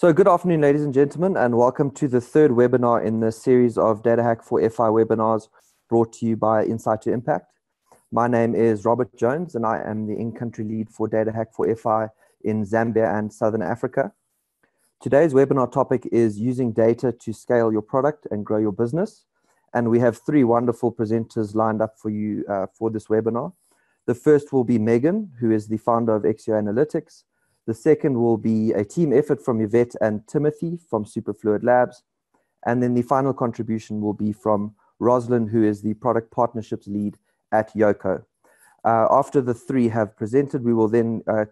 So, good afternoon, ladies and gentlemen, and welcome to the third webinar in the series of Data Hack for FI webinars brought to you by Insight to Impact. My name is Robert Jones, and I am the in country lead for Data Hack for FI in Zambia and Southern Africa. Today's webinar topic is using data to scale your product and grow your business. And we have three wonderful presenters lined up for you uh, for this webinar. The first will be Megan, who is the founder of Ixio Analytics. The second will be a team effort from Yvette and Timothy from Superfluid Labs. And then the final contribution will be from Roslyn, who is the product partnerships lead at Yoco. Uh, after the three have presented, we will then uh,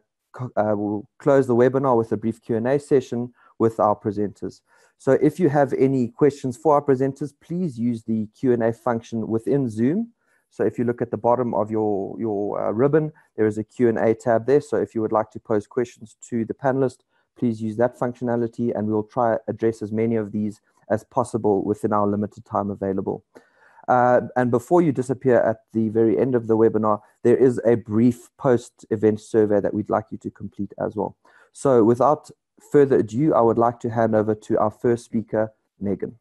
uh, we'll close the webinar with a brief Q&A session with our presenters. So if you have any questions for our presenters, please use the Q&A function within Zoom so if you look at the bottom of your, your uh, ribbon, there is a Q&A tab there. So if you would like to pose questions to the panelist, please use that functionality and we'll try to address as many of these as possible within our limited time available. Uh, and before you disappear at the very end of the webinar, there is a brief post-event survey that we'd like you to complete as well. So without further ado, I would like to hand over to our first speaker, Megan.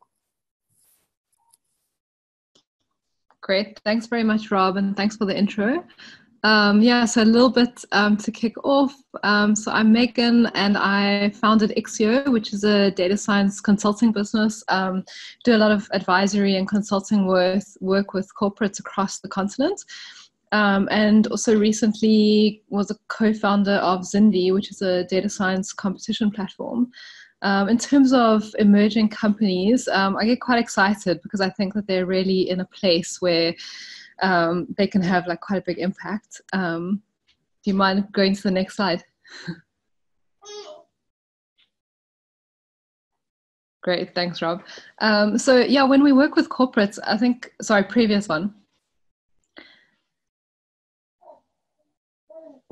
Great. Thanks very much, Rob, and thanks for the intro. Um, yeah, so a little bit um, to kick off. Um, so I'm Megan, and I founded Ixio, which is a data science consulting business. Um, do a lot of advisory and consulting with work with corporates across the continent. Um, and also recently was a co-founder of Zindi, which is a data science competition platform. Um, in terms of emerging companies, um, I get quite excited because I think that they're really in a place where um, they can have like quite a big impact. Um, do you mind going to the next slide? Great, thanks, Rob. Um, so yeah, when we work with corporates, I think, sorry, previous one.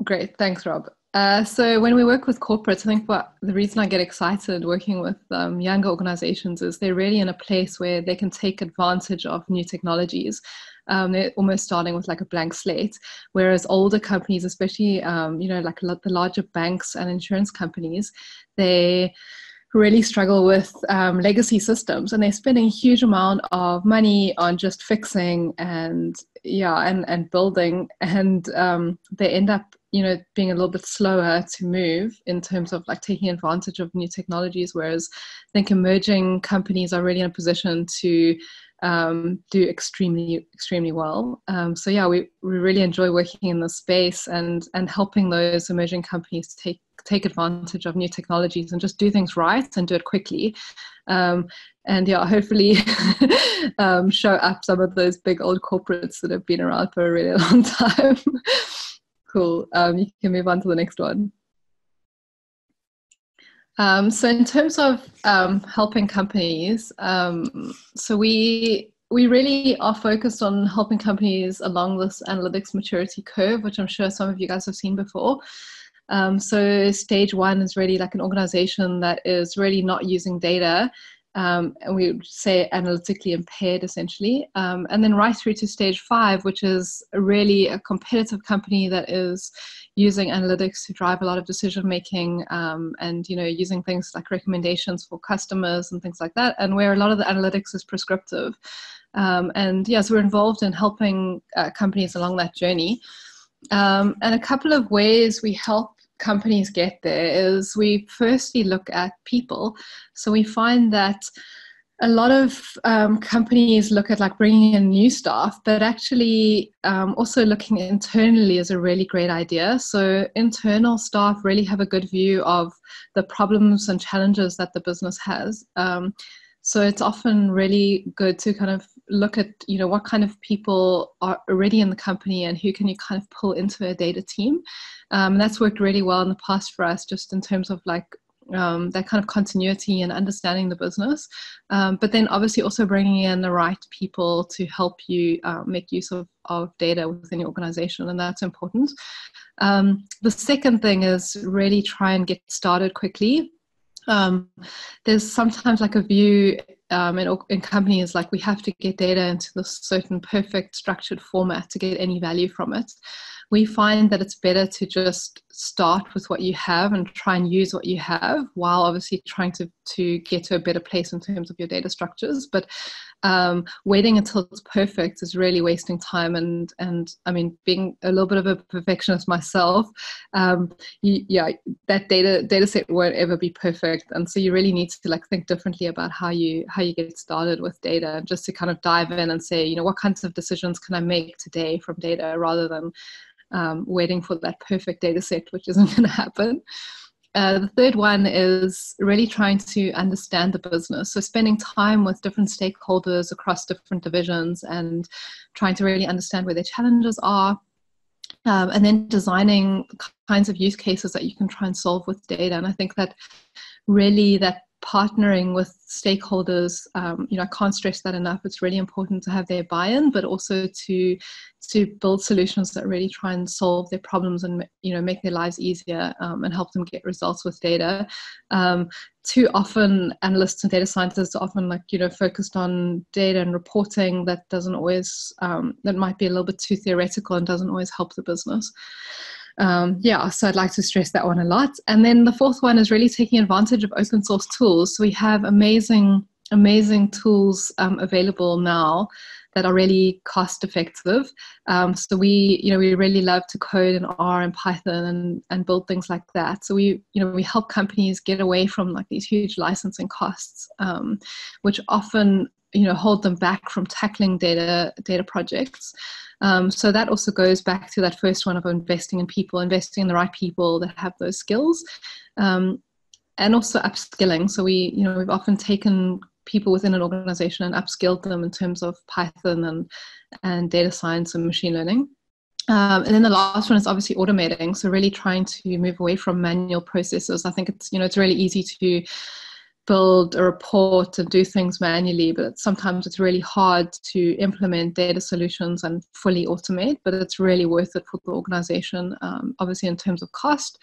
Great, thanks, Rob. Uh, so when we work with corporates, I think what the reason I get excited working with um, younger organizations is they're really in a place where they can take advantage of new technologies. Um, they're almost starting with like a blank slate, whereas older companies, especially um, you know like the larger banks and insurance companies, they really struggle with um, legacy systems and they're spending a huge amount of money on just fixing and yeah and and building. And um, they end up you know being a little bit slower to move in terms of like taking advantage of new technologies whereas i think emerging companies are really in a position to um, do extremely extremely well um, so yeah we, we really enjoy working in this space and and helping those emerging companies take take advantage of new technologies and just do things right and do it quickly um, and yeah hopefully um, show up some of those big old corporates that have been around for a really long time cool. Um, you can move on to the next one. Um, so in terms of um, helping companies, um, so we we really are focused on helping companies along this analytics maturity curve, which I'm sure some of you guys have seen before. Um, so stage one is really like an organization that is really not using data um, and we would say analytically impaired essentially. Um, and then right through to stage five, which is really a competitive company that is using analytics to drive a lot of decision making um, and you know using things like recommendations for customers and things like that, and where a lot of the analytics is prescriptive. Um, and yes, we're involved in helping uh, companies along that journey. Um, and a couple of ways we help companies get there is we firstly look at people. So we find that a lot of um, companies look at like bringing in new staff, but actually um, also looking internally is a really great idea. So internal staff really have a good view of the problems and challenges that the business has. Um, so it's often really good to kind of look at you know what kind of people are already in the company and who can you kind of pull into a data team. Um, that's worked really well in the past for us just in terms of like um, that kind of continuity and understanding the business. Um, but then obviously also bringing in the right people to help you uh, make use of, of data within your organization and that's important. Um, the second thing is really try and get started quickly um, there's sometimes like a view um, in, in companies like we have to get data into this certain perfect structured format to get any value from it we find that it's better to just start with what you have and try and use what you have while obviously trying to, to get to a better place in terms of your data structures. But um, waiting until it's perfect is really wasting time. And, and I mean, being a little bit of a perfectionist myself, um, you, yeah, that data, data set won't ever be perfect. And so you really need to like think differently about how you, how you get started with data just to kind of dive in and say, you know, what kinds of decisions can I make today from data rather than um, waiting for that perfect data set, which isn't going to happen. Uh, the third one is really trying to understand the business. So, spending time with different stakeholders across different divisions and trying to really understand where their challenges are. Um, and then designing kinds of use cases that you can try and solve with data. And I think that really that partnering with stakeholders um, you know i can't stress that enough. It's really important to have their buy-in but also to to build solutions that really try and solve their problems and you know make their lives easier um, and help them get results with data. Um, too often analysts and data scientists are often like you know focused on data and reporting that doesn't always um, that might be a little bit too theoretical and doesn't always help the business um, yeah, so I'd like to stress that one a lot. And then the fourth one is really taking advantage of open source tools. So we have amazing, amazing tools um, available now that are really cost effective. Um, so we, you know, we really love to code in R and Python and, and build things like that. So we, you know, we help companies get away from like these huge licensing costs, um, which often, you know, hold them back from tackling data data projects. Um, so that also goes back to that first one of investing in people, investing in the right people that have those skills, um, and also upskilling. So we, you know, we've often taken people within an organization and upskilled them in terms of Python and and data science and machine learning. Um, and then the last one is obviously automating. So really trying to move away from manual processes. I think it's you know it's really easy to build a report and do things manually, but sometimes it's really hard to implement data solutions and fully automate, but it's really worth it for the organization, um, obviously in terms of cost,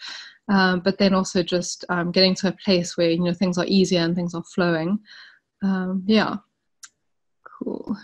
um, but then also just um, getting to a place where, you know, things are easier and things are flowing. Um, yeah, cool.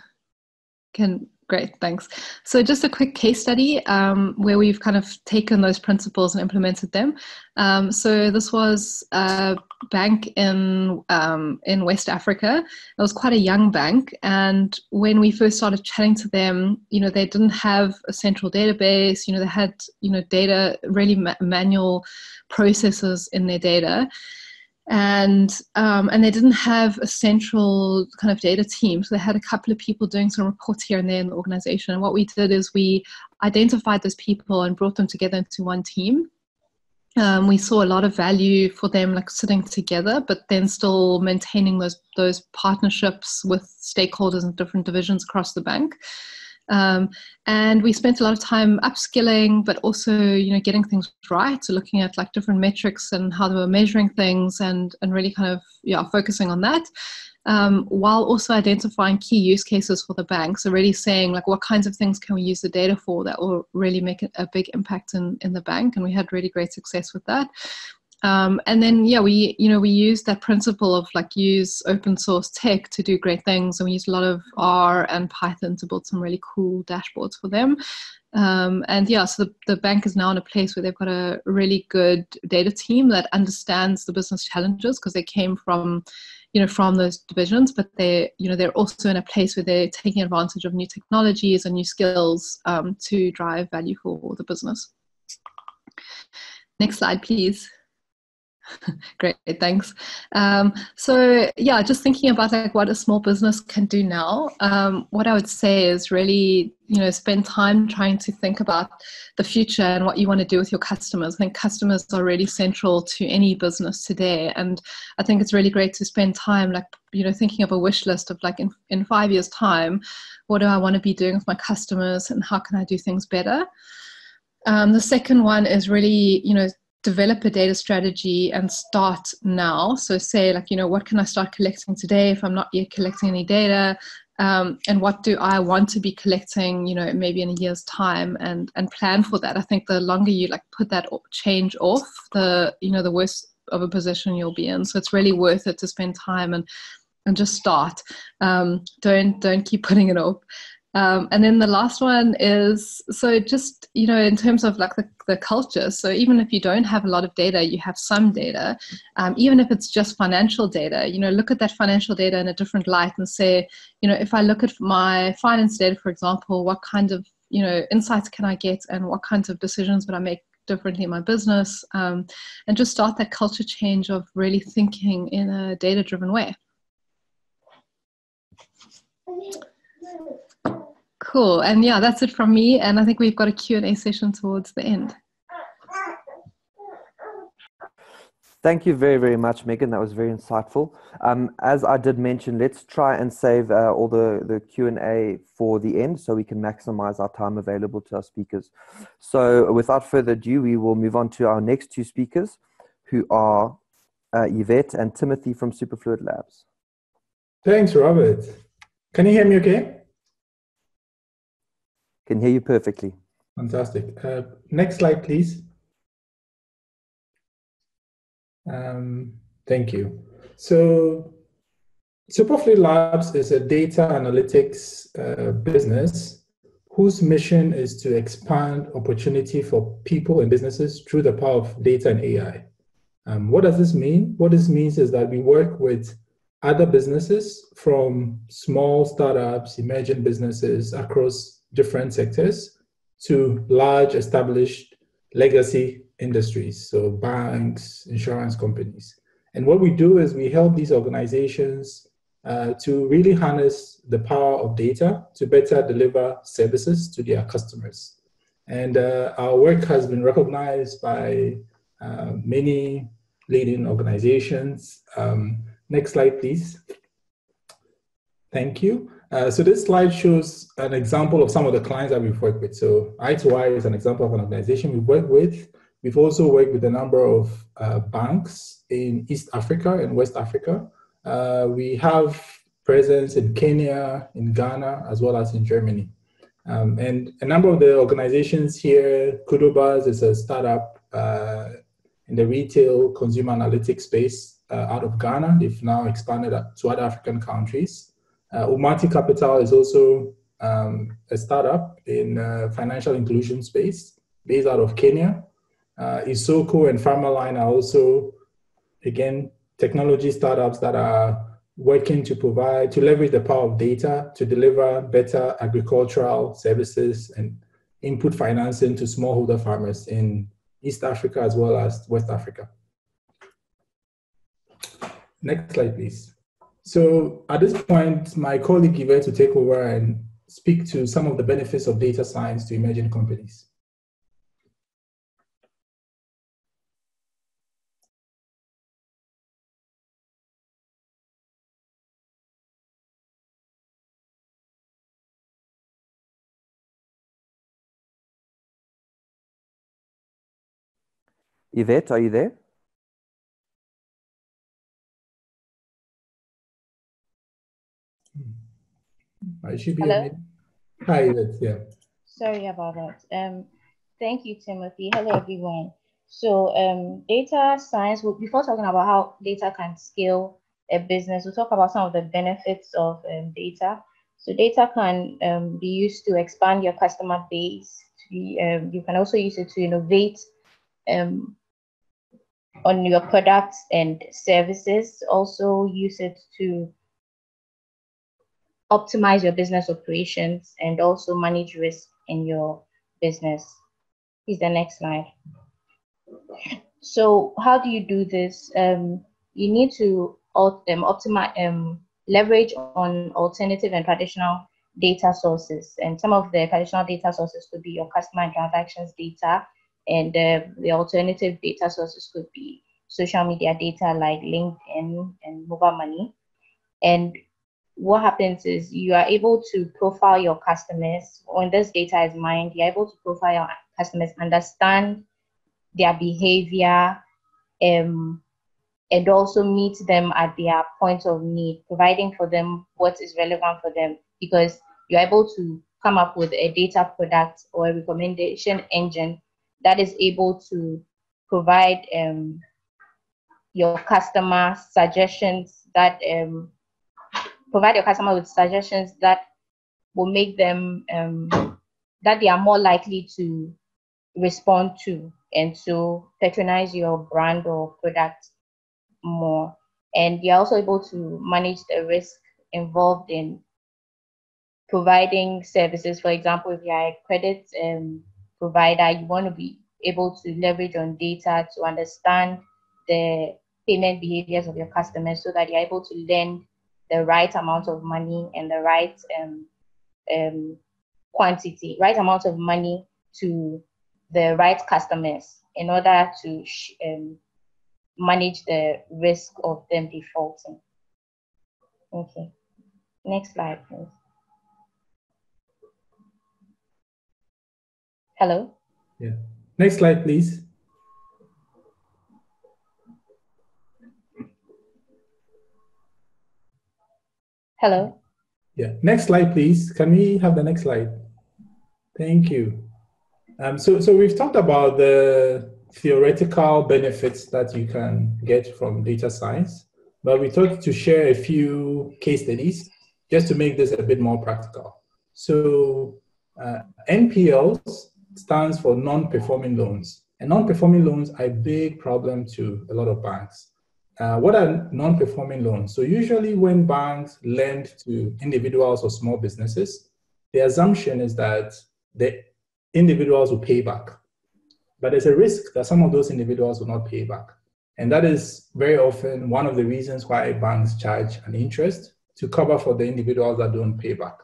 Can Great, thanks. So, just a quick case study um, where we've kind of taken those principles and implemented them. Um, so, this was a bank in um, in West Africa. It was quite a young bank, and when we first started chatting to them, you know, they didn't have a central database. You know, they had you know data really ma- manual processes in their data and um, and they didn't have a central kind of data team. So they had a couple of people doing some reports here and there in the organization. And what we did is we identified those people and brought them together into one team. Um, we saw a lot of value for them like sitting together but then still maintaining those those partnerships with stakeholders in different divisions across the bank um, and we spent a lot of time upskilling, but also, you know, getting things right. So looking at like different metrics and how they were measuring things and, and really kind of, yeah, focusing on that. Um, while also identifying key use cases for the bank. So really saying like what kinds of things can we use the data for that will really make a big impact in, in the bank. And we had really great success with that. Um, and then yeah we you know we use that principle of like use open source tech to do great things and we use a lot of r and python to build some really cool dashboards for them. Um, and yeah so the, the bank is now in a place where they've got a really good data team that understands the business challenges because they came from you know from those divisions but they you know they're also in a place where they're taking advantage of new technologies and new skills um, to drive value for the business. Next slide please Great, thanks. Um, so yeah, just thinking about like what a small business can do now. Um, what I would say is really, you know, spend time trying to think about the future and what you want to do with your customers. I think customers are really central to any business today, and I think it's really great to spend time like you know thinking of a wish list of like in in five years time, what do I want to be doing with my customers and how can I do things better. Um, the second one is really, you know, develop a data strategy and start now. So say like, you know, what can I start collecting today if I'm not yet collecting any data? Um, and what do I want to be collecting, you know, maybe in a year's time and, and plan for that. I think the longer you like put that change off, the, you know, the worse of a position you'll be in. So it's really worth it to spend time and, and just start. Um, don't, don't keep putting it off. Um, and then the last one is so just you know in terms of like the, the culture so even if you don't have a lot of data you have some data. Um, even if it's just financial data you know look at that financial data in a different light and say you know if i look at my finance data for example what kind of you know insights can i get and what kinds of decisions would i make differently in my business? Um, and just start that culture change of really thinking in a data driven way Cool. And yeah, that's it from me. And I think we've got a Q&A session towards the end. Thank you very, very much, Megan. That was very insightful. Um, as I did mention, let's try and save uh, all the, the Q&A for the end so we can maximize our time available to our speakers. So without further ado, we will move on to our next two speakers who are uh, Yvette and Timothy from Superfluid Labs. Thanks, Robert. Can you hear me okay? Can hear you perfectly. Fantastic. Uh, next slide, please. Um, thank you. So Superfluid Labs is a data analytics uh, business whose mission is to expand opportunity for people and businesses through the power of data and AI. Um, what does this mean? What this means is that we work with other businesses from small startups, emerging businesses across different sectors to large established legacy industries, so banks, insurance companies. And what we do is we help these organizations uh, to really harness the power of data to better deliver services to their customers. And uh, our work has been recognized by uh, many leading organizations. Um, next slide, please. Thank you. Uh, so this slide shows an example of some of the clients that we've worked with. So I2I is an example of an organization we've worked with. We've also worked with a number of uh, banks in East Africa and West Africa. Uh, we have presence in Kenya, in Ghana, as well as in Germany. Um, and a number of the organizations here, Kudobuzz is a startup uh, in the retail consumer analytics space uh, out of Ghana. They've now expanded to other African countries. Uh, Umati Capital is also um, a startup in uh, financial inclusion space based out of Kenya. Uh, Isoko and Farmerline are also, again, technology startups that are working to provide, to leverage the power of data to deliver better agricultural services and input financing to smallholder farmers in East Africa as well as West Africa. Next slide, please. So at this point, my colleague Yvette to take over and speak to some of the benefits of data science to emerging companies. Yvette, are you there? I should be. Hello. Hi, that's yeah. Sorry about that. Um, thank you, Timothy. Hello, everyone. So, um, data science. Before talking about how data can scale a business, we'll talk about some of the benefits of um, data. So, data can um, be used to expand your customer base. To, um, you can also use it to innovate um, on your products and services. Also, use it to optimize your business operations and also manage risk in your business. Is the next slide. So how do you do this? Um, you need to um, optimize, um, leverage on alternative and traditional data sources. And some of the traditional data sources could be your customer and transactions data, and uh, the alternative data sources could be social media data like LinkedIn and mobile money. And what happens is you are able to profile your customers. When this data is mined you're able to profile your customers understand their behavior um, and also meet them at their point of need providing for them what is relevant for them. Because you're able to come up with a data product or a recommendation engine that is able to provide um, your customer suggestions that um, provide your customer with suggestions that will make them um, that they are more likely to respond to and to patronize your brand or product more. And you're also able to manage the risk involved in providing services. For example, if you're a credit um, provider, you want to be able to leverage on data to understand the payment behaviors of your customers so that you're able to lend the right amount of money and the right um, um, quantity, right amount of money to the right customers in order to um, manage the risk of them defaulting. Okay, next slide, please. Hello? Yeah. Next slide, please. Hello? Yeah. Next slide, please. Can we have the next slide? Thank you. Um, so, so we've talked about the theoretical benefits that you can get from data science, but we thought to share a few case studies just to make this a bit more practical. So, uh, NPLs stands for non-performing loans, and non-performing loans are a big problem to a lot of banks. Uh, what are non-performing loans? So usually when banks lend to individuals or small businesses, the assumption is that the individuals will pay back. But there's a risk that some of those individuals will not pay back. And that is very often one of the reasons why banks charge an interest to cover for the individuals that don't pay back.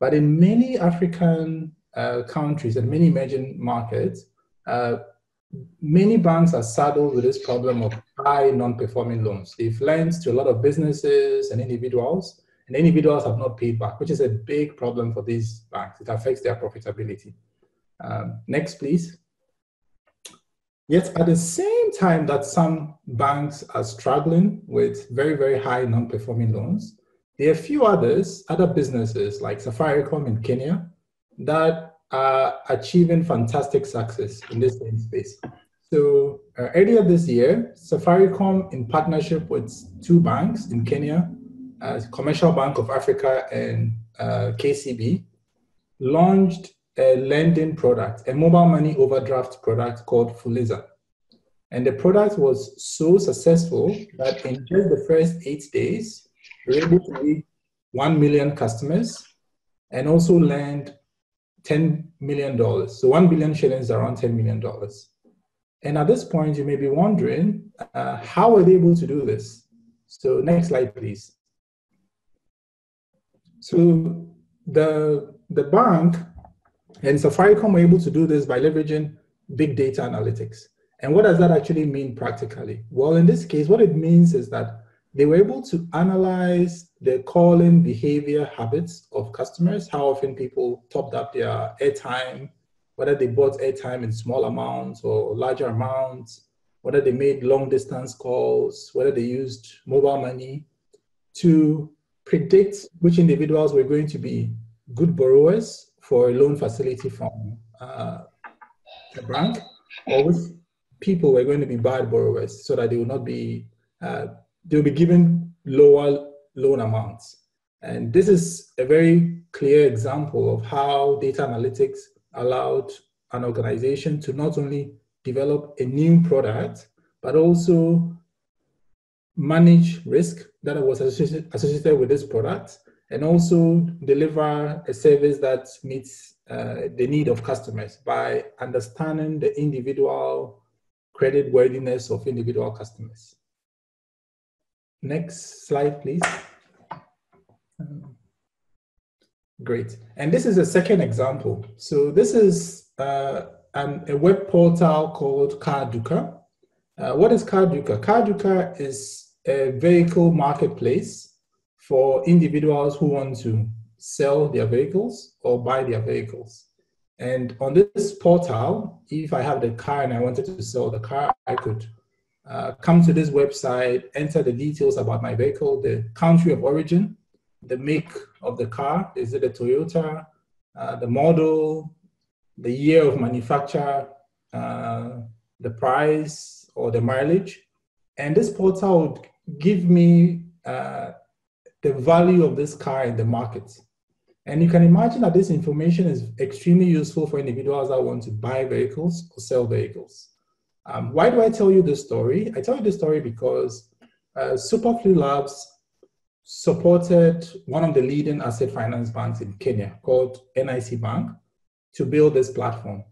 But in many African uh, countries and many emerging markets, uh, many banks are saddled with this problem of high non-performing loans. They've lent to a lot of businesses and individuals, and individuals have not paid back, which is a big problem for these banks. It affects their profitability. Um, next, please. Yet at the same time that some banks are struggling with very, very high non-performing loans, there are a few others, other businesses like Safaricom in Kenya, that are achieving fantastic success in this same space. So uh, earlier this year, Safaricom, in partnership with two banks in Kenya, uh, Commercial Bank of Africa and uh, KCB, launched a lending product, a mobile money overdraft product called Fuliza. And the product was so successful that in just the first eight days, we were able to reach 1 million customers and also lend $10 million. So 1 billion shillings around $10 million. And at this point, you may be wondering, uh, how are they able to do this? So next slide, please. So the, the bank and Safaricom were able to do this by leveraging big data analytics. And what does that actually mean practically? Well, in this case, what it means is that they were able to analyze the calling behavior habits of customers, how often people topped up their airtime, whether they bought airtime in small amounts or larger amounts, whether they made long distance calls, whether they used mobile money to predict which individuals were going to be good borrowers for a loan facility from uh, a bank or which people were going to be bad borrowers so that they will not be uh, they'll be given lower loan amounts. And this is a very clear example of how data analytics allowed an organization to not only develop a new product, but also manage risk that was associated with this product and also deliver a service that meets uh, the need of customers by understanding the individual credit worthiness of individual customers. Next slide, please. Um, great. And this is a second example. So this is uh, an, a web portal called Carduka. Uh, what is Carduka? Carduka is a vehicle marketplace for individuals who want to sell their vehicles or buy their vehicles. And on this portal, if I have the car and I wanted to sell the car, I could uh, come to this website, enter the details about my vehicle, the country of origin, the make of the car, is it a Toyota, uh, the model, the year of manufacture, uh, the price or the mileage. And this portal would give me uh, the value of this car in the market. And you can imagine that this information is extremely useful for individuals that want to buy vehicles or sell vehicles. Um, why do I tell you this story? I tell you this story because uh, Superfluid Labs supported one of the leading asset finance banks in Kenya called NIC Bank to build this platform.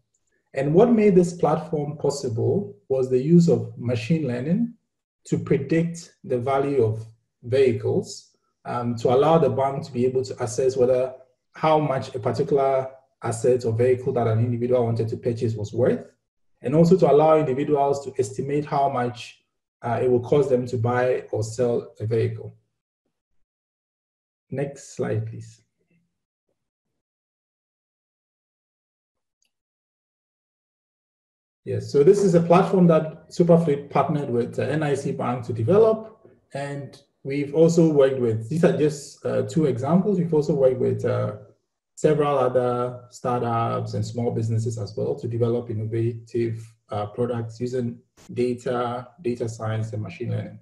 And what made this platform possible was the use of machine learning to predict the value of vehicles um, to allow the bank to be able to assess whether how much a particular asset or vehicle that an individual wanted to purchase was worth, and also to allow individuals to estimate how much uh, it will cost them to buy or sell a vehicle. Next slide, please. Yes, so this is a platform that Superfluid partnered with uh, NIC Bank to develop, and we've also worked with, these are just uh, two examples, we've also worked with uh, several other startups and small businesses as well to develop innovative uh, products using data, data science, and machine learning.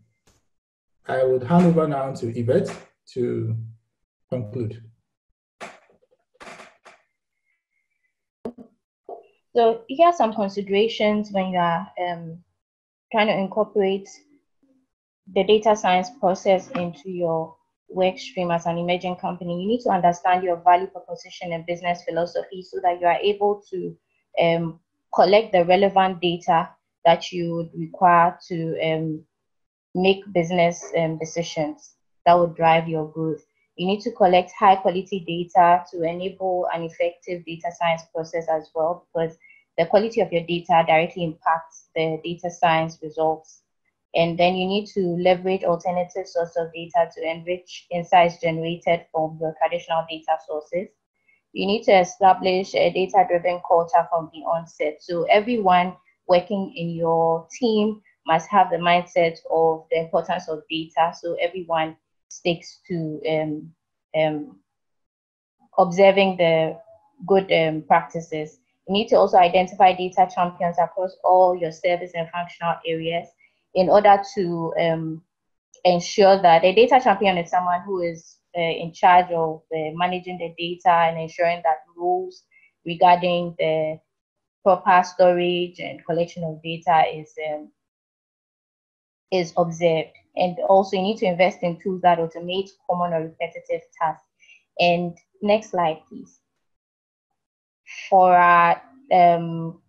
I would hand over now to Yvette to conclude. So here are some considerations when you are um, trying to incorporate the data science process into your work stream as an emerging company. You need to understand your value proposition and business philosophy so that you are able to um, collect the relevant data that you would require to um, make business um, decisions that would drive your growth. You need to collect high quality data to enable an effective data science process as well, because the quality of your data directly impacts the data science results. And then you need to leverage alternative sources of data to enrich insights generated from your traditional data sources. You need to establish a data driven culture from the onset. So everyone working in your team must have the mindset of the importance of data. So everyone sticks to um, um, observing the good um, practices. You need to also identify data champions across all your service and functional areas in order to um, ensure that a data champion is someone who is uh, in charge of uh, managing the data and ensuring that rules regarding the proper storage and collection of data is um, is observed. And also, you need to invest in tools that automate common or repetitive tasks. And next slide, please for um,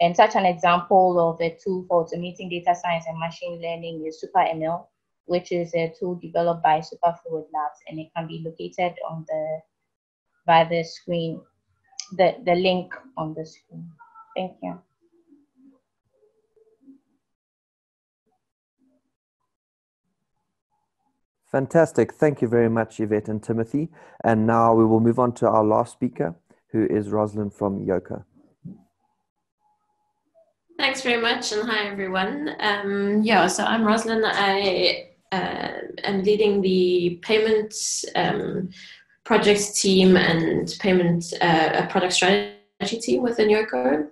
and such an example of a tool for automating data science and machine learning is SuperML, which is a tool developed by Superfluid Labs, and it can be located on the by the screen, the, the link on the screen. Thank you. Fantastic. Thank you very much, Yvette and Timothy. And now we will move on to our last speaker, who is Roslyn from Yoco. Thanks very much, and hi everyone. Um, yeah, so I'm Roslyn. I uh, am leading the payments um, projects team and payment uh, product strategy team within Yoco.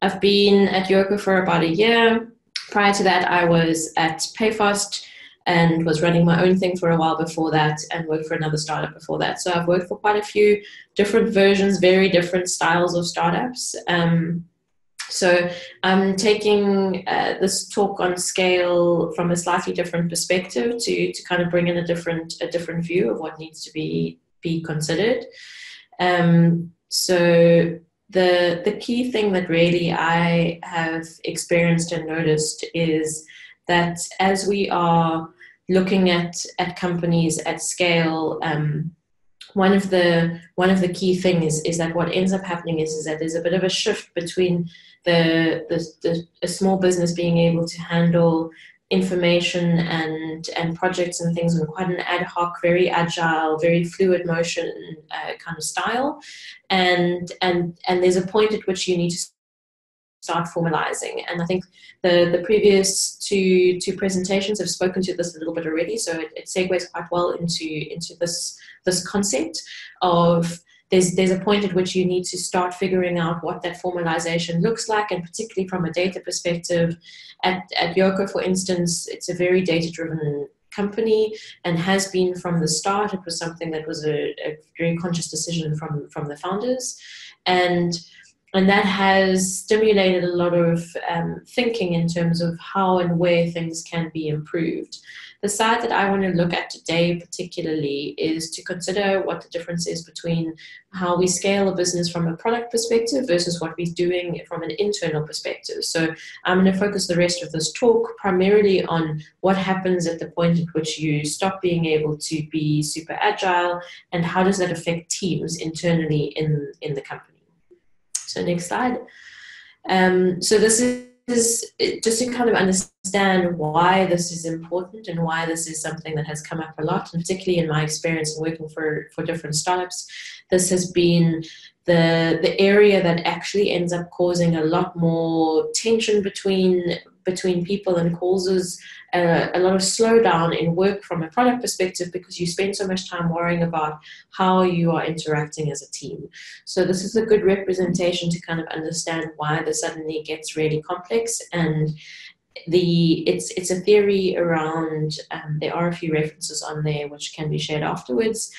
I've been at Yoco for about a year. Prior to that, I was at Payfast and was running my own thing for a while before that and worked for another startup before that. So I've worked for quite a few different versions, very different styles of startups. Um, so I'm taking uh, this talk on scale from a slightly different perspective to, to kind of bring in a different a different view of what needs to be be considered. Um, so the the key thing that really I have experienced and noticed is that as we are looking at at companies at scale, um, one of the one of the key things is, that what ends up happening is, is that there's a bit of a shift between the, the, the a small business being able to handle information and and projects and things in quite an ad hoc, very agile, very fluid motion uh, kind of style, and and and there's a point at which you need to start formalizing. And I think the, the previous two, two presentations have spoken to this a little bit already, so it, it segues quite well into, into this, this concept of there's, there's a point at which you need to start figuring out what that formalization looks like, and particularly from a data perspective. At, at Yoco, for instance, it's a very data driven company and has been from the start. It was something that was a, a very conscious decision from from the founders, and and that has stimulated a lot of um, thinking in terms of how and where things can be improved. The side that I want to look at today, particularly, is to consider what the difference is between how we scale a business from a product perspective versus what we're doing from an internal perspective. So, I'm going to focus the rest of this talk primarily on what happens at the point at which you stop being able to be super agile and how does that affect teams internally in, in the company. So, next slide. Um, so, this is just to kind of understand why this is important and why this is something that has come up a lot, and particularly in my experience in working for, for different startups, this has been the the area that actually ends up causing a lot more tension between between people and causes a, a, lot of slowdown in work from a product perspective because you spend so much time worrying about how you are interacting as a team. So this is a good representation to kind of understand why this suddenly gets really complex and the it's it's a theory around um, there are a few references on there which can be shared afterwards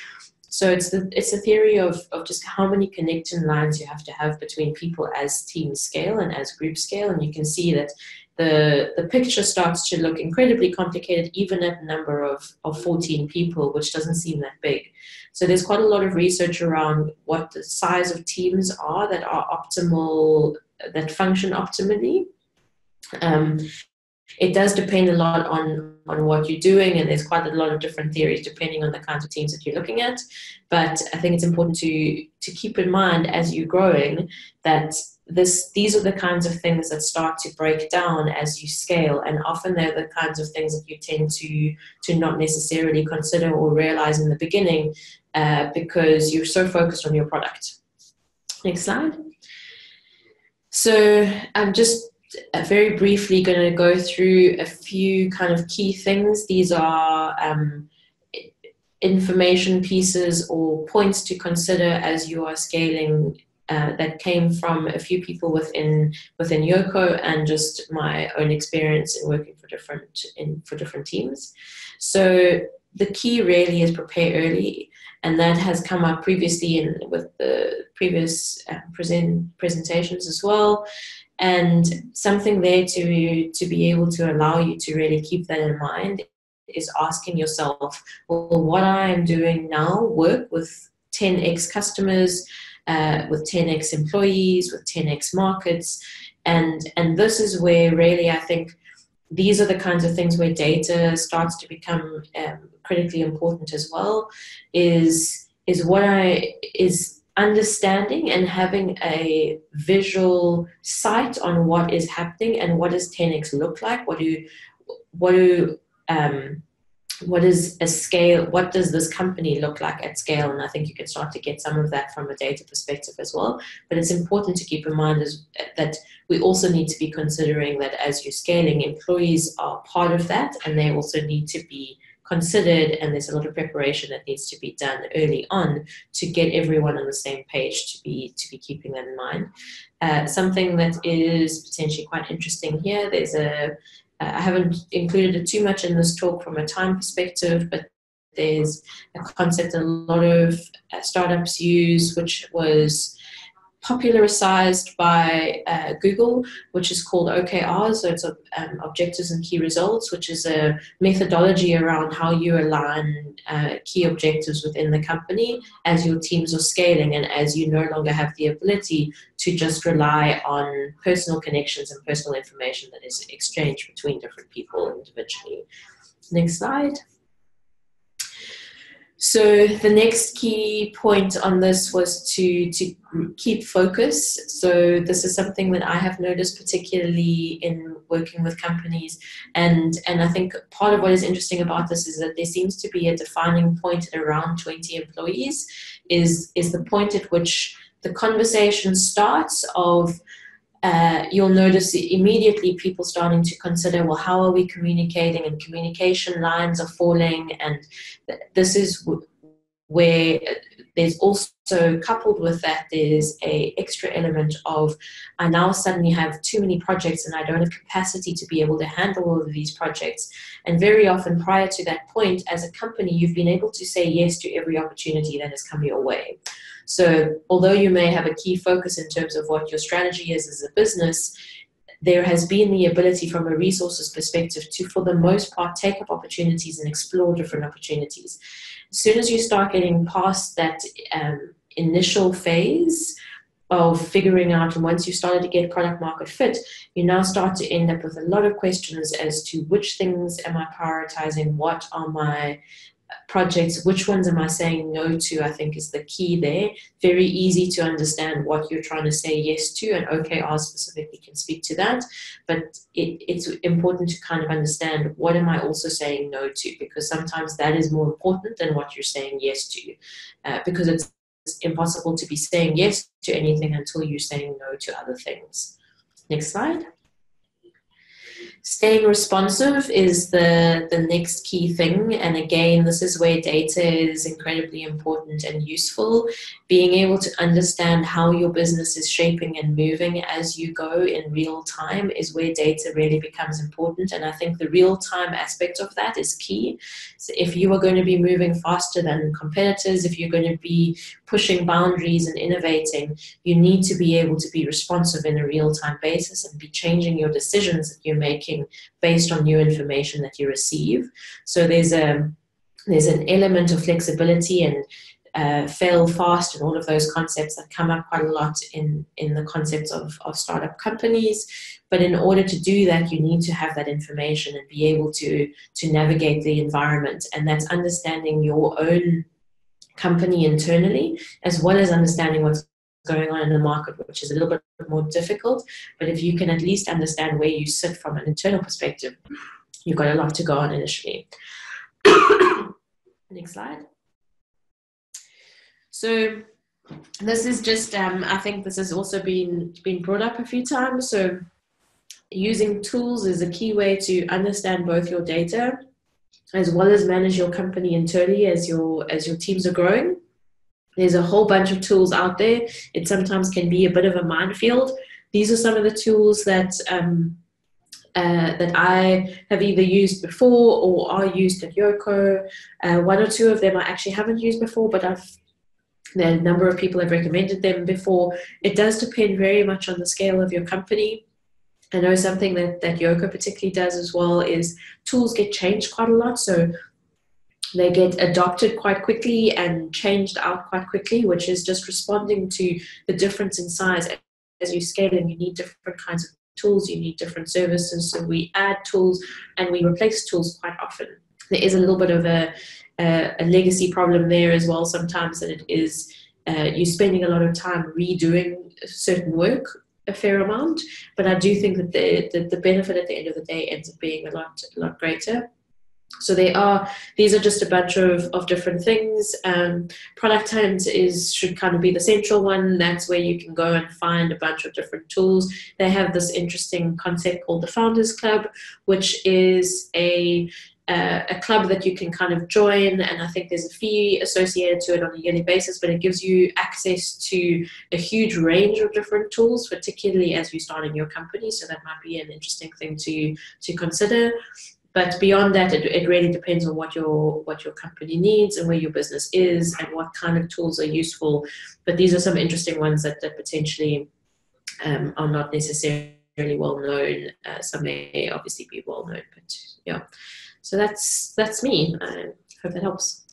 so it's the it's a theory of, of just how many connection lines you have to have between people as team scale and as group scale and you can see that the, the picture starts to look incredibly complicated, even at a number of, of 14 people, which doesn't seem that big. So there's quite a lot of research around what the size of teams are that are optimal, that function optimally. Um, it does depend a lot on on what you're doing and there's quite a lot of different theories depending on the kinds of teams that you're looking at but i think it's important to to keep in mind as you're growing that this these are the kinds of things that start to break down as you scale. And often they're the kinds of things that you tend to to not necessarily consider or realize in the beginning uh, because you're so focused on your product. Next slide. So i'm just uh, very briefly going to go through a few kind of key things. These are um, information pieces or points to consider as you are scaling uh, that came from a few people within within Yoco and just my own experience in working for different in for different teams. So the key really is prepare early, and that has come up previously in with the previous uh, present presentations as well. And something there to to be able to allow you to really keep that in mind is asking yourself, well, what I am doing now work with 10x customers uh, with 10x employees, with 10x markets. And, and this is where really I think these are the kinds of things where data starts to become um, critically important as well is is what I is understanding and having a visual sight on what is happening and what does 10x look like what do what do um, what is a scale what does this company look like at scale? And i think you can start to get some of that from a data perspective as well. But it's important to keep in mind is that we also need to be considering that as you're scaling employees are part of that and they also need to be considered and there's a lot of preparation that needs to be done early on to get everyone on the same page to be to be keeping that in mind. Uh, something that is potentially quite interesting here there's a uh, I haven't included it too much in this talk from a time perspective, but there's a concept a lot of uh, startups use, which was popularized by uh, Google, which is called OKR. So it's um, Objectives and Key Results, which is a methodology around how you align uh, key objectives within the company as your teams are scaling and as you no longer have the ability to just rely on personal connections and personal information that is exchanged between different people individually. Next slide. So the next key point on this was to to keep focus. So this is something that I have noticed particularly in working with companies, and and I think part of what is interesting about this is that there seems to be a defining point at around 20 employees, is is the point at which the conversation starts of uh, you'll notice immediately people starting to consider well how are we communicating and communication lines are falling and this is where there's also coupled with that there's a extra element of i now suddenly have too many projects and i don't have capacity to be able to handle all of these projects. And very often prior to that point as a company you've been able to say yes to every opportunity that has come your way so although you may have a key focus in terms of what your strategy is as a business there has been the ability from a resources perspective to, for the most part, take up opportunities and explore different opportunities. As soon as you start getting past that um, initial phase of figuring out, and once you started to get product market fit, you now start to end up with a lot of questions as to which things am I prioritizing, what are my projects, which ones am I saying no to, I think is the key there. Very easy to understand what you're trying to say yes to, and OKR specifically can speak to that. But it, it's important to kind of understand what am I also saying no to, because sometimes that is more important than what you're saying yes to, uh, because it's impossible to be saying yes to anything until you're saying no to other things. Next slide. Staying responsive is the, the next key thing. And again, this is where data is incredibly important and useful. Being able to understand how your business is shaping and moving as you go in real time is where data really becomes important. And I think the real time aspect of that is key. So if you are going to be moving faster than competitors, if you're going to be pushing boundaries and innovating, you need to be able to be responsive in a real time basis and be changing your decisions that you're making based on new information that you receive. So there's a there's an element of flexibility and uh, fail fast and all of those concepts that come up quite a lot in, in the concepts of, of startup companies. But in order to do that, you need to have that information and be able to, to navigate the environment. And that's understanding your own company internally, as well as understanding what's going on in the market, which is a little bit more difficult. But if you can at least understand where you sit from an internal perspective, you've got a lot to go on initially. Next slide. So this is just, um, I think this has also been been brought up a few times. So using tools is a key way to understand both your data as well as manage your company internally as your as your teams are growing. There's a whole bunch of tools out there. It sometimes can be a bit of a minefield. These are some of the tools that um, uh, that I have either used before or are used at Yoco. Uh, one or two of them I actually haven't used before, but I've a number of people have recommended them before. It does depend very much on the scale of your company. I know something that, that Yoco particularly does as well is tools get changed quite a lot. So they get adopted quite quickly and changed out quite quickly, which is just responding to the difference in size. As you scale and you need different kinds of tools, you need different services. So we add tools and we replace tools quite often. There is a little bit of a, a, a legacy problem there as well sometimes, and it is uh, you're spending a lot of time redoing certain work a fair amount. But I do think that the, the, the benefit at the end of the day ends up being a lot, a lot greater. So they are these are just a bunch of, of different things. Um, Product Hunt is should kind of be the central one. That's where you can go and find a bunch of different tools. They have this interesting concept called the Founders Club, which is a uh, a club that you can kind of join, and I think there's a fee associated to it on a yearly basis, but it gives you access to a huge range of different tools, particularly as you start in your company. So that might be an interesting thing to to consider. But beyond that, it, it really depends on what your what your company needs and where your business is and what kind of tools are useful. But these are some interesting ones that, that potentially um, are not necessarily well known. Uh, some may obviously be well known, but yeah. So that's that's me. I hope that helps.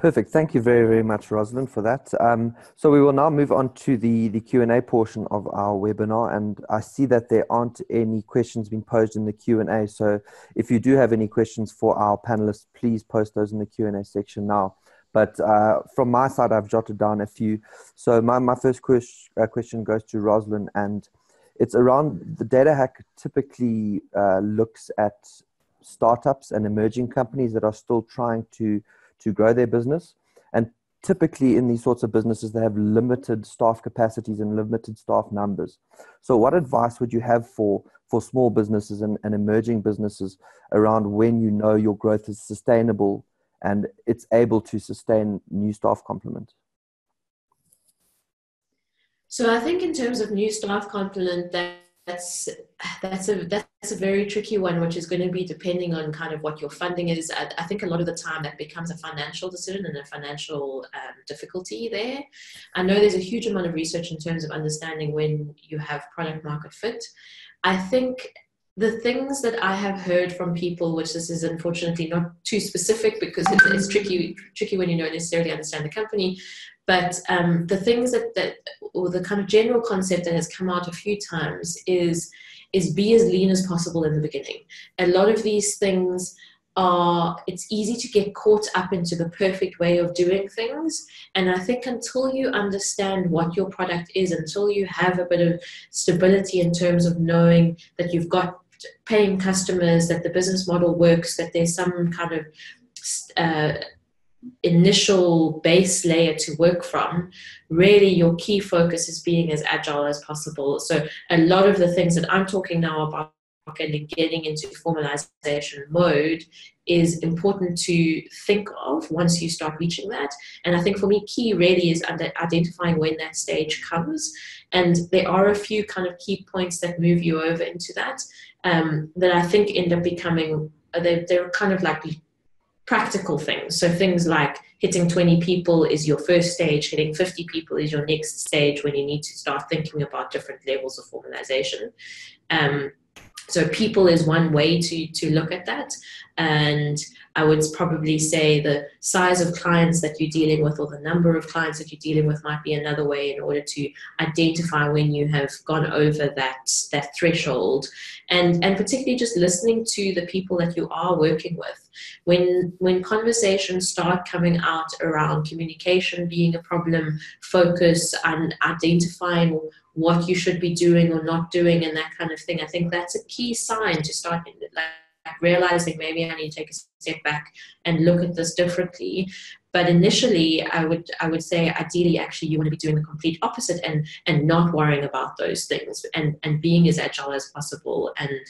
Perfect. Thank you very, very much, Roslyn, for that. Um, so we will now move on to the, the Q&A portion of our webinar. And I see that there aren't any questions being posed in the Q&A. So if you do have any questions for our panelists, please post those in the Q&A section now. But uh, from my side, I've jotted down a few. So my, my first question, uh, question goes to Roslyn, and it's around the data hack typically uh, looks at startups and emerging companies that are still trying to to grow their business. And typically, in these sorts of businesses, they have limited staff capacities and limited staff numbers. So, what advice would you have for for small businesses and, and emerging businesses around when you know your growth is sustainable and it's able to sustain new staff complement? So I think in terms of new staff complement, that that's that's a that's a very tricky one, which is going to be depending on kind of what your funding is. I, I think a lot of the time that becomes a financial decision and a financial um, difficulty there. I know there's a huge amount of research in terms of understanding when you have product market fit. I think the things that I have heard from people, which this is unfortunately not too specific because it's, it's tricky tricky when you don't necessarily understand the company, but um, the things that, that, or the kind of general concept that has come out a few times is, is be as lean as possible in the beginning. A lot of these things are, it's easy to get caught up into the perfect way of doing things. And I think until you understand what your product is, until you have a bit of stability in terms of knowing that you've got paying customers, that the business model works, that there's some kind of uh, initial base layer to work from, really your key focus is being as agile as possible. So a lot of the things that I'm talking now about and getting into formalization mode is important to think of once you start reaching that. And I think for me, key really is identifying when that stage comes. And there are a few kind of key points that move you over into that um, that I think end up becoming, they're, they're kind of like practical things. So things like hitting 20 people is your first stage, hitting 50 people is your next stage when you need to start thinking about different levels of formalization. Um, so people is one way to to look at that and i would probably say the size of clients that you're dealing with or the number of clients that you're dealing with might be another way in order to identify when you have gone over that that threshold and and particularly just listening to the people that you are working with when when conversations start coming out around communication being a problem focus and identifying what you should be doing or not doing and that kind of thing. I think that's a key sign to start like, realizing maybe I need to take a step back and look at this differently. But initially, I would I would say ideally, actually, you want to be doing the complete opposite and and not worrying about those things and and being as agile as possible. And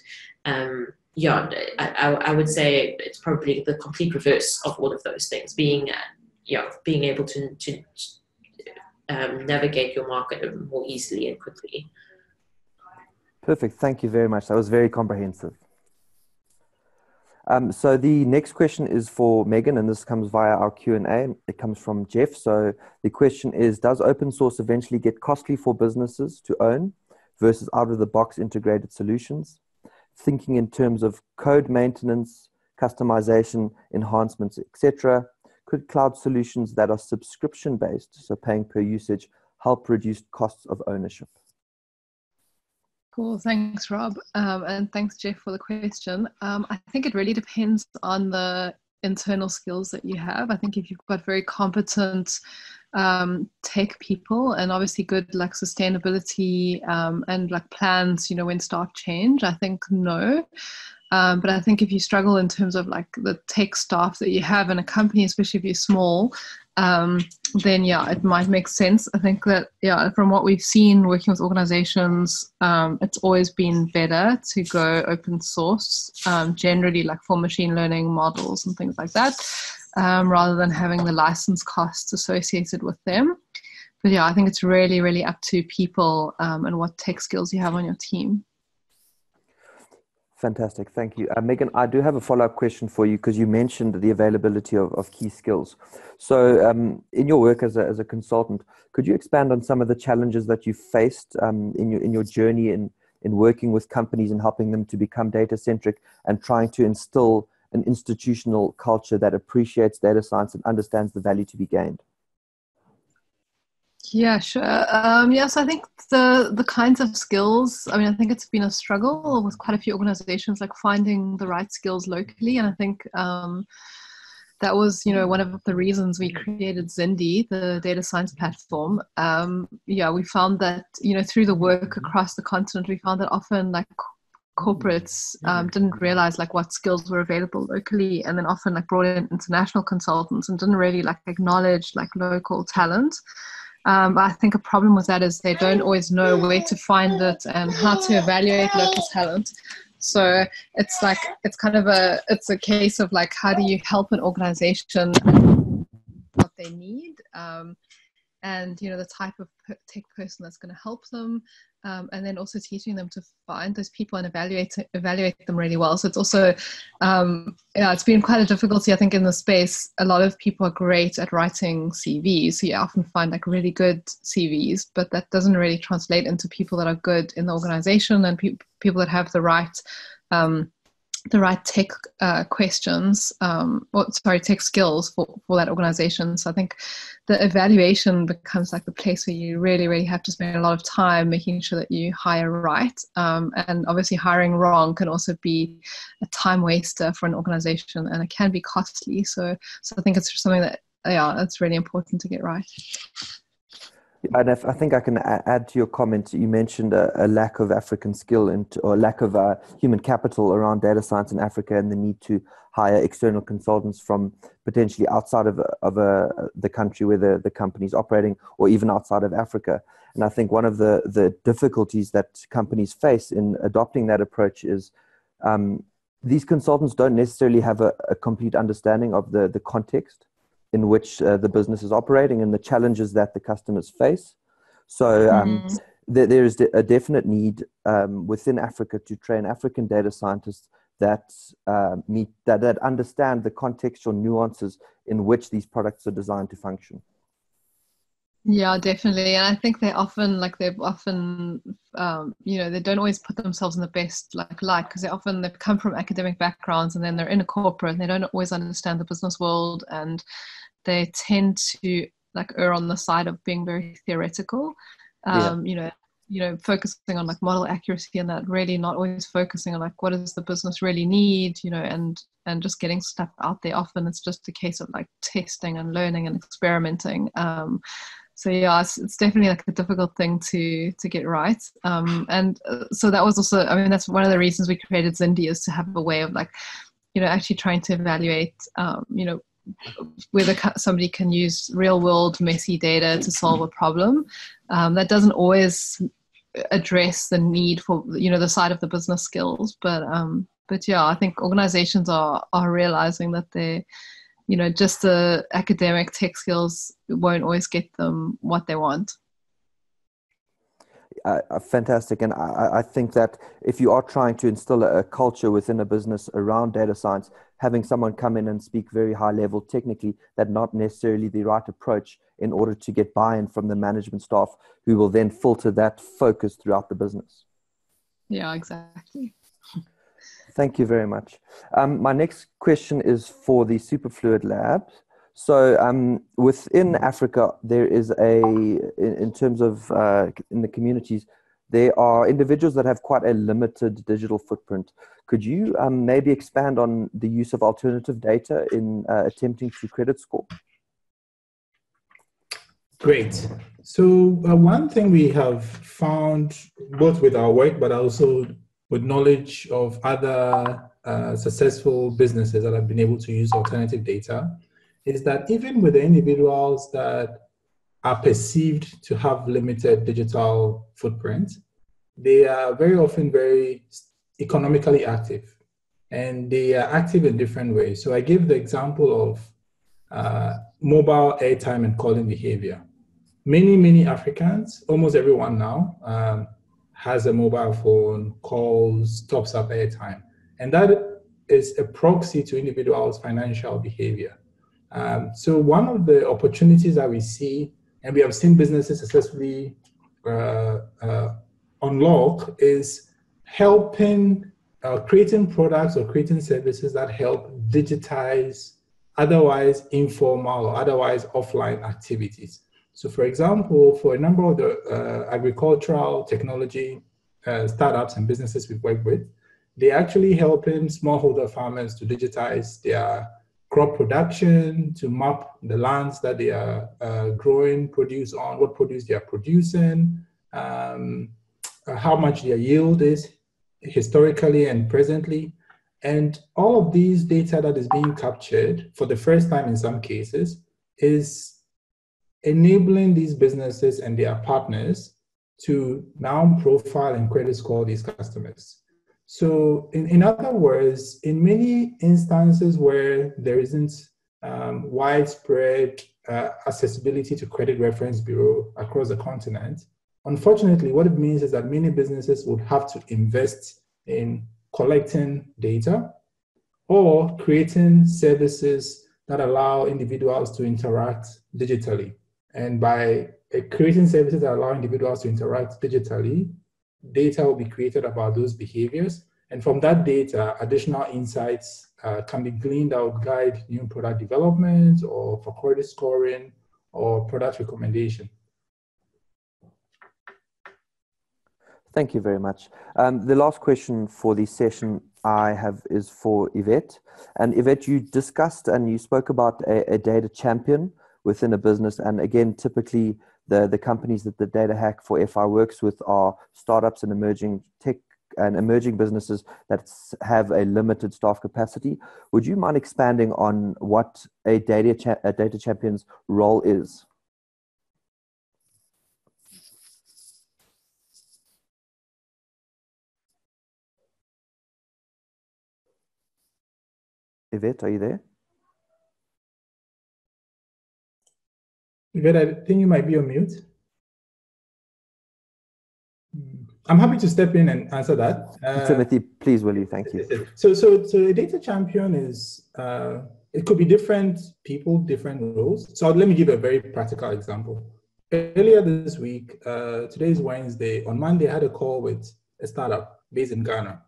um, yeah, I, I would say it's probably the complete reverse of all of those things. Being uh, yeah, being able to to um, navigate your market more easily and quickly. Perfect. Thank you very much. That was very comprehensive. Um, so the next question is for Megan, and this comes via our Q and A. It comes from Jeff. So the question is: Does open source eventually get costly for businesses to own versus out-of-the-box integrated solutions? Thinking in terms of code maintenance, customization, enhancements, etc. Could cloud solutions that are subscription based, so paying per usage, help reduce costs of ownership? Cool. Thanks, Rob. Um, and thanks, Jeff, for the question. Um, I think it really depends on the internal skills that you have. I think if you've got very competent um, tech people and obviously good like sustainability um, and like plans, you know, when staff change, I think no. Um, but I think if you struggle in terms of like the tech staff that you have in a company, especially if you're small, um, then yeah, it might make sense. I think that yeah, from what we've seen working with organizations, um, it's always been better to go open source, um, generally like for machine learning models and things like that, um, rather than having the license costs associated with them. But yeah, I think it's really, really up to people um, and what tech skills you have on your team. Fantastic, thank you. Uh, Megan, I do have a follow up question for you because you mentioned the availability of, of key skills. So, um, in your work as a, as a consultant, could you expand on some of the challenges that you faced um, in, your, in your journey in, in working with companies and helping them to become data centric and trying to instill an institutional culture that appreciates data science and understands the value to be gained? Yeah, sure. Um, yes, I think the the kinds of skills. I mean, I think it's been a struggle with quite a few organizations, like finding the right skills locally. And I think um, that was, you know, one of the reasons we created Zindi, the data science platform. Um, yeah, we found that you know through the work across the continent, we found that often like corporates um, didn't realize like what skills were available locally and then often like brought in international consultants and didn't really like acknowledge like local talent. Um, but I think a problem with that is they don't always know where to find it and how to evaluate local talent. So it's like it's kind of a it's a case of like how do you help an organization what they need? Um, and you know the type of tech person that's going to help them um, and then also teaching them to find those people and evaluate evaluate them really well. So it's also um, yeah, it's been quite a difficulty I think in the space. A lot of people are great at writing CVs, so you often find like really good CVs, but that doesn't really translate into people that are good in the organization and pe- people that have the right um, the right tech uh, questions, um, or sorry, tech skills for, for that organization. So I think the evaluation becomes like the place where you really, really have to spend a lot of time making sure that you hire right. Um, and obviously, hiring wrong can also be a time waster for an organization, and it can be costly. So, so I think it's something that yeah, it's really important to get right. And if, I think I can add to your comment. You mentioned a, a lack of African skill and or lack of uh, human capital around data science in Africa, and the need to hire external consultants from potentially outside of of a, the country where the, the company is operating, or even outside of Africa. And I think one of the the difficulties that companies face in adopting that approach is um, these consultants don't necessarily have a, a complete understanding of the the context in which uh, the business is operating and the challenges that the customers face. So um, th- there is a definite need um, within Africa to train African data scientists that uh, meet that, that understand the contextual nuances in which these products are designed to function. Yeah, definitely. And I think they often like they've often um, you know, they don't always put themselves in the best like light because they often they've come from academic backgrounds and then they're in a corporate and they don't always understand the business world and they tend to like err on the side of being very theoretical. Um, yeah. you know, you know, focusing on like model accuracy and that really not always focusing on like what does the business really need, you know, and and just getting stuff out there. Often it's just a case of like testing and learning and experimenting. Um, so yeah it's, it's, definitely like a difficult thing to to get right. Um, and uh, so that was also i mean that's one of the reasons we created Zindi is to have a way of like you know actually trying to evaluate um, you know whether somebody can use real world messy data to solve a problem. Um, that doesn't always address the need for you know the side of the business skills but um but yeah i think organizations are are realizing that they you know just the academic tech skills won't always get them what they want. Uh, uh, fantastic. And I, I, think that if you are trying to instill a, a, culture within a business around data science having someone come in and speak very high level technically that not necessarily the right approach in order to get buy-in from the management staff who will then filter that focus throughout the business. Yeah exactly Thank you very much. Um, my next question is for the Superfluid Labs. So um, within Africa, there is a, in, in terms of uh, in the communities, there are individuals that have quite a limited digital footprint. Could you um, maybe expand on the use of alternative data in uh, attempting to credit score? Great. So uh, one thing we have found both with our work, but also with knowledge of other uh, successful businesses that have been able to use alternative data is that even with the individuals that are perceived to have limited digital footprint, they are very often very economically active and they are active in different ways. So I give the example of uh, mobile airtime and calling behavior. Many, many Africans, almost everyone now, um, has a mobile phone, calls, tops up airtime. And that is a proxy to individuals' financial behavior. Um, so one of the opportunities that we see, and we have seen businesses successfully uh, uh, unlock, is helping uh, creating products or creating services that help digitize otherwise informal or otherwise offline activities. So, for example, for a number of the uh, agricultural technology uh, startups and businesses we've worked with, they're actually helping smallholder farmers to digitize their crop production, to map the lands that they are uh, growing produce on, what produce they are producing, um, uh, how much their yield is historically and presently. And all of these data that is being captured for the first time in some cases is enabling these businesses and their partners to now profile and credit score these customers. So, in, in other words, in many instances where there isn't um, widespread uh, accessibility to credit reference bureau across the continent, unfortunately, what it means is that many businesses would have to invest in collecting data or creating services that allow individuals to interact digitally. And by uh, creating services that allow individuals to interact digitally, data will be created about those behaviors. And from that data, additional insights uh, can be gleaned that would guide new product development or for credit scoring or product recommendation. Thank you very much. Um, the last question for the session I have is for Yvette. And Yvette, you discussed and you spoke about a, a data champion within a business. And again, typically the, the companies that the data hack for FI works with are startups and emerging tech and emerging businesses that have a limited staff capacity. Would you mind expanding on what a data, cha- a data champion's role is? Yvette, are you there? Yvette, I think you might be on mute. I'm happy to step in and answer that. Uh, Timothy, please, will you? Thank you. So, so, so a data champion is uh, it could be different people, different roles. So let me give a very practical example. Earlier this week, uh, today is Wednesday. On Monday, I had a call with a startup based in Ghana,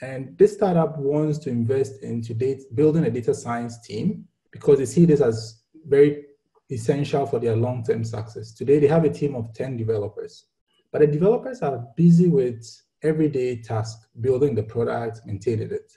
and this startup wants to invest into data, building a data science team because they see this as very essential for their long-term success. Today, they have a team of 10 developers but the developers are busy with everyday tasks, building the product, maintaining it.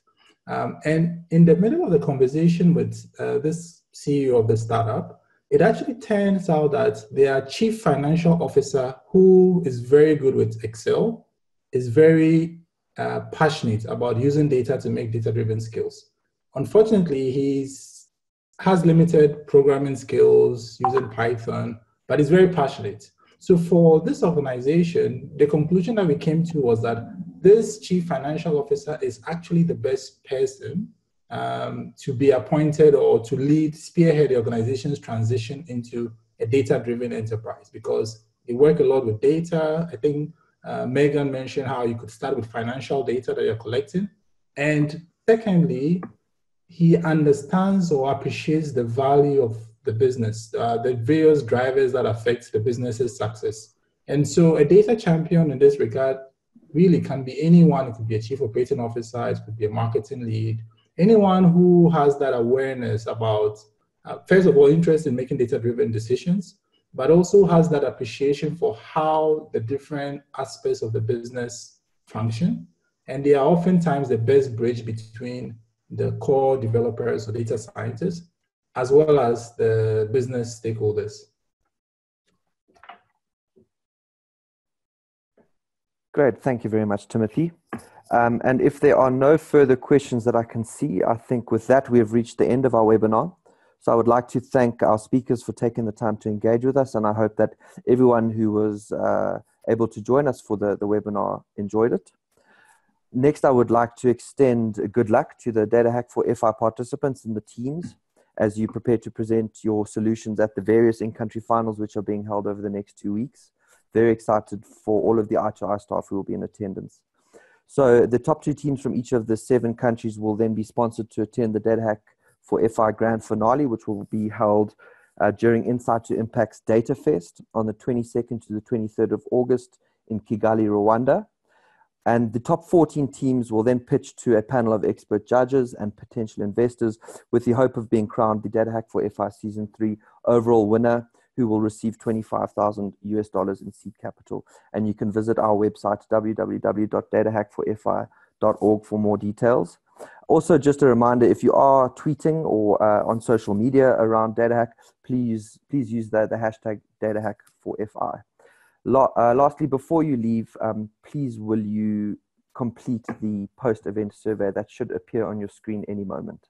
Um, and in the middle of the conversation with uh, this CEO of the startup, it actually turns out that their chief financial officer, who is very good with Excel, is very uh, passionate about using data to make data-driven skills. Unfortunately, he has limited programming skills using Python, but is very passionate. So for this organization, the conclusion that we came to was that this chief financial officer is actually the best person um, to be appointed or to lead, spearhead the organization's transition into a data-driven enterprise because they work a lot with data. I think uh, Megan mentioned how you could start with financial data that you're collecting. And secondly, he understands or appreciates the value of the business, uh, the various drivers that affect the business's success. And so a data champion in this regard really can be anyone. It could be a chief operating officer, it could be a marketing lead, anyone who has that awareness about, uh, first of all, interest in making data driven decisions, but also has that appreciation for how the different aspects of the business function. And they are oftentimes the best bridge between the core developers or data scientists as well as the business stakeholders. Great, thank you very much, Timothy. Um, and if there are no further questions that I can see, I think with that we have reached the end of our webinar. So I would like to thank our speakers for taking the time to engage with us, and I hope that everyone who was uh, able to join us for the, the webinar enjoyed it. Next, I would like to extend good luck to the Data Hack for FI participants and the teams as you prepare to present your solutions at the various in-country finals which are being held over the next two weeks. Very excited for all of the I2I staff who will be in attendance. So the top two teams from each of the seven countries will then be sponsored to attend the Data Hack for FI Grand Finale, which will be held uh, during Insight to Impact's Data Fest on the 22nd to the 23rd of August in Kigali, Rwanda. And the top 14 teams will then pitch to a panel of expert judges and potential investors with the hope of being crowned the Data Hack for FI Season 3 overall winner, who will receive 25,000 US dollars in seed capital. And you can visit our website, www.datahackforfi.org, for more details. Also, just a reminder if you are tweeting or uh, on social media around DataHack, please, please use the, the hashtag DataHack4FI. Uh, lastly, before you leave, um, please will you complete the post-event survey that should appear on your screen any moment.